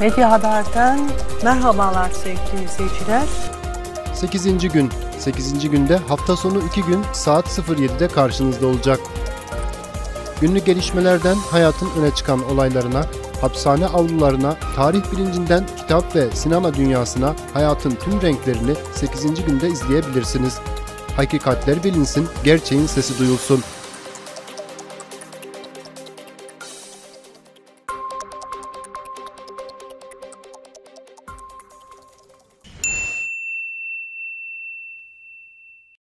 Medya Haber'den merhabalar sevgili izleyiciler. 8. gün. 8. günde hafta sonu 2 gün saat 07'de karşınızda olacak. Günlük gelişmelerden hayatın öne çıkan olaylarına, hapishane avlularına, tarih bilincinden kitap ve sinema dünyasına hayatın tüm renklerini 8. günde izleyebilirsiniz. Hakikatler bilinsin, gerçeğin sesi duyulsun.